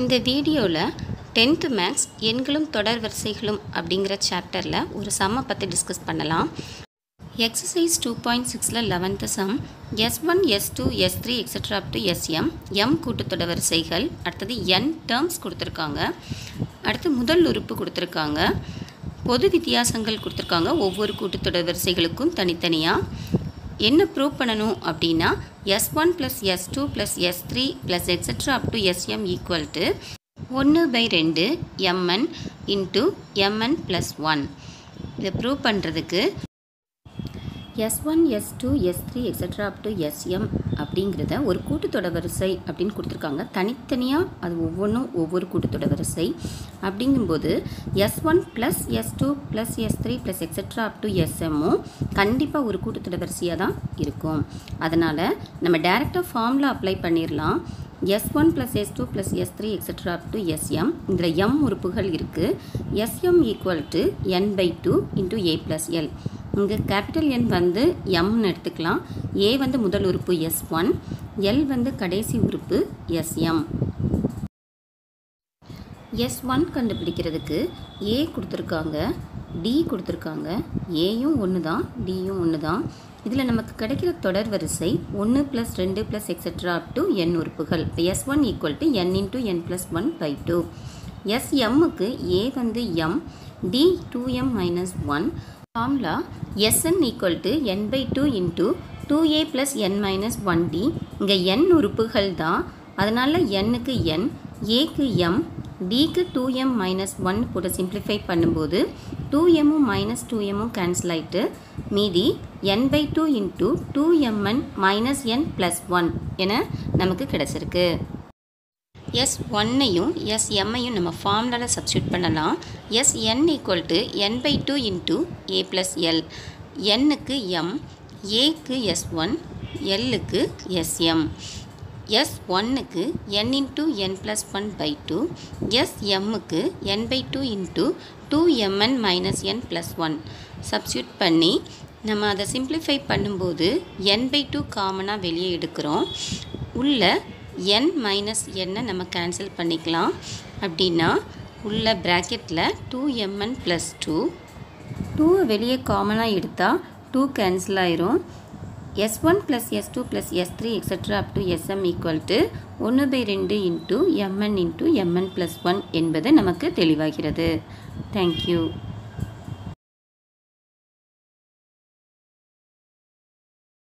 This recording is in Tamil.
இந்த வீடியோவில் டென்த்து மேக்ஸ் எண்களும் தொடர் வரிசைகளும் அப்படிங்கிற சாப்டரில் ஒரு சம்மை பற்றி டிஸ்கஸ் பண்ணலாம். எக்ஸசைஸ் டூ பாயிண்ட் சிக்ஸில் eleventh sum S one S two S three extra up to S M M கூட்டுத்தொடர் வரிசைகள் அடுத்தது என் டேர்ம்ஸ் கொடுத்துருக்காங்க. அடுத்து முதல் உறுப்பு கொடுத்துருக்காங்க. பொது வித்தியாசங்கள் கொடுத்துருக்காங்க. ஒவ்வொரு கூட்டுத்தொடர் வரிசைகளுக்கும் தனித்தனியாக என்ன ப்ரூவ் பண்ணணும் அப்படின்னா S one plus S two plus S three plus extra up to S M equal to ஒன்று பை ரெண்டு M N into M N plus one இதை ப்ரூவ் பண்ணுறதுக்கு S one S two S three extra up to S M அப்படிங்கிறத ஒரு கூட்டுத்தொட வரிசை அப்படின்னு கொடுத்துருக்காங்க. தனித்தனியாக அது ஒவ்வொன்றும் ஒவ்வொரு கூட்டுத்தொட வரிசை. அப்படிங்கும்போது S one plus S two plus S three plus extra up to எஸ்எம்மும் கண்டிப்பாக ஒரு கூட்டுத்தொட வரிசையாக தான் இருக்கும். அதனால் நம்ம டேரெக்டாக ஃபார்மில் அப்ளை பண்ணிடலாம் S one plus S two plus S three extra up to S M இதில் எம் உறுப்புகள் இருக்குது S M equal to N by two into A plus L இங்கே கேபிட்டல் என் வந்து எம்னு எடுத்துக்கலாம். ஏ வந்து முதல் உறுப்பு எஸ் ஒன் எல் வந்து கடைசி உறுப்பு எஸ்எம் எஸ் ஒன் கண்டுபிடிக்கிறதுக்கு ஏ கொடுத்துருக்காங்க டி கொடுத்துருக்காங்க ஏயும் ஒன்று தான் டியும் ஒன்று தான் இதில் நமக்கு கிடைக்கிற தொடர் வரிசை ஒன்று ப்ளஸ் ரெண்டு plus extra up to N உறுப்புகள். இப்போ S one equal to N into N plus one by two S எம்முக்கு A வந்து M D two M minus one formula S N equal to N by two into two A plus N minus one D இங்கே என் உறுப்புகள் தான். அதனால் எண்ணுக்கு என் ஏக்கு எம் டிக்கு டூ எம் மைனஸ் ஒன் போட்டு சிம்ப்ளிஃபை பண்ணும்போது டூ எம்மும் மைனஸ் டூ எம்மும் கேன்சல் ஆகிட்டு மீதி N by two into two M N minus N plus one என நமக்கு கிடச்சிருக்கு. எஸ் ஒன்னையும் எஸ் எம்மையும் நம்ம ஃபார்முலாவில் சப்ஸ்டியூட் பண்ணலாம். S N equal to N by two into A plus L என்னுக்கு M ஏக்கு எஸ் ஒன் எல்லுக்கு எஸ்எம் எஸ் ஒன்னுக்கு N into N plus one by two S எம்முக்கு N by two into two M N minus N plus one substitute பண்ணி நம்ம அதை சிம்ப்ளிஃபை பண்ணும்போது என் பை டூ காமனாக வெளியே எடுக்கிறோம். உள்ள என் மைனஸ் என்னை நம்ம கேன்சல் பண்ணிக்கலாம். அப்படின்னா உள்ள ப்ராக்கெட்டில் டூ எம்என் ப்ளஸ் டூ டூவை வெளியே காமனாக எடுத்தால் டூ கேன்சல் ஆயிரும். S one plus S two plus S three extra up to S M equal to ஒன்று பை ரெண்டு into M N into M N plus one என்பது நமக்கு தெளிவாகிறது. தேங்க்யூ